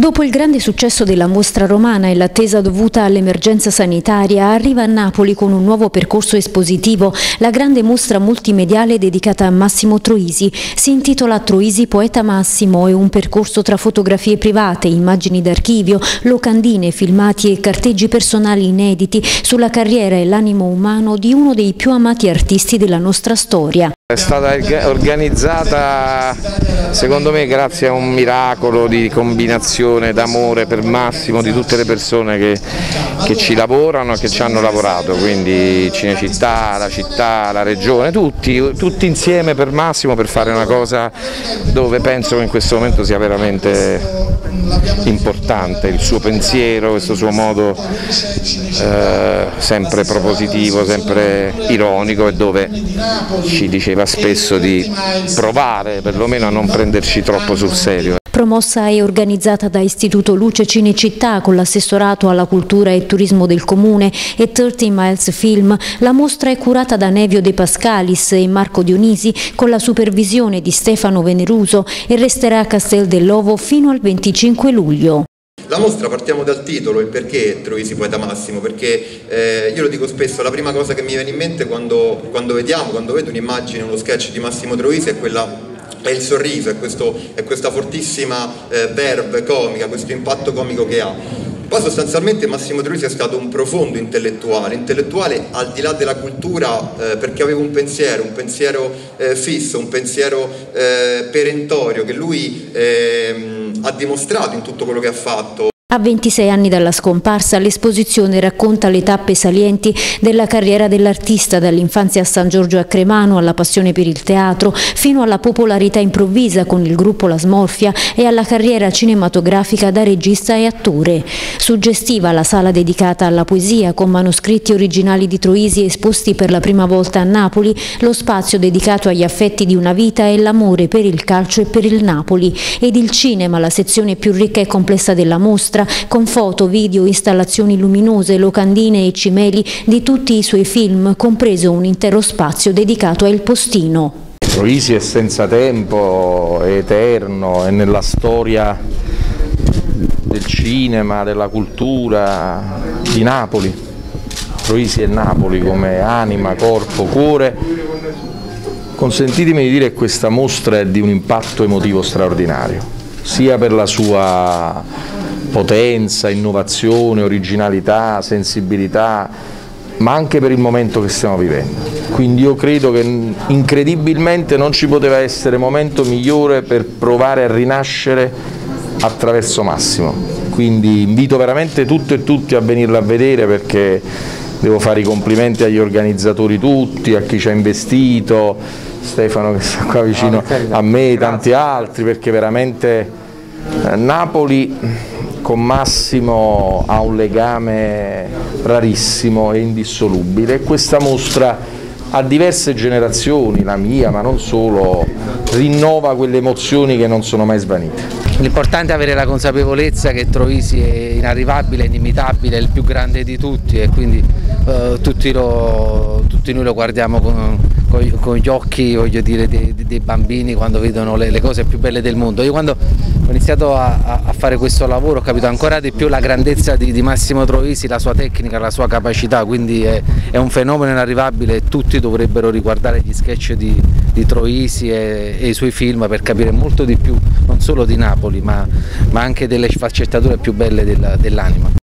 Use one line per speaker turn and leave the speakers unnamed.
Dopo il grande successo della mostra romana e l'attesa dovuta all'emergenza sanitaria, arriva a Napoli con un nuovo percorso espositivo la grande mostra multimediale dedicata a Massimo Troisi. Si intitola Troisi Poeta Massimo e un percorso tra fotografie private, immagini d'archivio, locandine, filmati e carteggi personali inediti sulla carriera e l'animo umano di uno dei più amati artisti della nostra storia.
È stata organizzata secondo me grazie a un miracolo di combinazione d'amore per Massimo di tutte le persone che, che, ci lavorano e che ci hanno lavorato, quindi Cinecittà, la città, la regione, tutti, tutti insieme per Massimo per fare una cosa dove penso che in questo momento sia veramente importante, il suo pensiero, questo suo modo eh, sempre propositivo, sempre ironico e dove ci diceva spesso di provare perlomeno a non prenderci troppo sul serio.
Promossa e organizzata da Istituto Luce Cinecittà con l'assessorato alla cultura e turismo del comune e 30 Miles Film, la mostra è curata da Nevio De Pascalis e Marco Dionisi con la supervisione di Stefano Veneruso e resterà a Castel dell'Ovo fino al 25 luglio.
La mostra partiamo dal titolo, il perché Troisi Poeta Massimo, perché eh, io lo dico spesso, la prima cosa che mi viene in mente quando, quando vediamo, quando vedo un'immagine, uno sketch di Massimo Troisi è quella è il sorriso, è, questo, è questa fortissima eh, verve comica, questo impatto comico che ha. Poi sostanzialmente Massimo Troisi è stato un profondo intellettuale, intellettuale al di là della cultura eh, perché aveva un pensiero, un pensiero eh, fisso, un pensiero eh, perentorio che lui ehm, ha dimostrato in tutto quello che ha fatto.
A 26 anni dalla scomparsa, l'esposizione racconta le tappe salienti della carriera dell'artista, dall'infanzia a San Giorgio a Cremano, alla passione per il teatro, fino alla popolarità improvvisa con il gruppo La Smorfia e alla carriera cinematografica da regista e attore. Suggestiva la sala dedicata alla poesia, con manoscritti originali di Troisi esposti per la prima volta a Napoli, lo spazio dedicato agli affetti di una vita e l'amore per il calcio e per il Napoli, ed il cinema, la sezione più ricca e complessa della mostra, mostra con foto, video, installazioni luminose, locandine e cimeli di tutti i suoi film, compreso un intero spazio dedicato a Il Postino.
Troisi è senza tempo, è eterno, è nella storia del cinema, della cultura di Napoli. Troisi è Napoli come anima, corpo, cuore. Consentitemi di dire che questa mostra è di un impatto emotivo straordinario, sia per la sua potenza, innovazione, originalità, sensibilità, ma anche per il momento che stiamo vivendo. Quindi io credo che incredibilmente non ci poteva essere momento migliore per provare a rinascere attraverso Massimo. Quindi invito veramente tutte e tutti a venirla a vedere perché devo fare i complimenti agli organizzatori tutti, a chi ci ha investito, Stefano che sta qua vicino a me, tanti altri, perché veramente eh, Napoli con Massimo ha un legame rarissimo e indissolubile e questa mostra a diverse generazioni, la mia ma non solo, rinnova quelle emozioni che non sono mai svanite.
L'importante è avere la consapevolezza che Troisi è inarrivabile, inimitabile, è il più grande di tutti e quindi eh, tutti, lo, tutti, noi lo guardiamo con, con, con gli occhi dire, dei, dei, bambini quando vedono le, le, cose più belle del mondo. Io quando ho iniziato a, a, fare questo lavoro ho capito ancora di più la grandezza di, di Massimo Troisi, la sua tecnica, la sua capacità, quindi è, è, un fenomeno inarrivabile e tutti dovrebbero riguardare gli sketch di, di Troisi e, e i suoi film per capire molto di più, non solo di Napoli, ma, ma anche delle sfaccettature più belle dell'anima.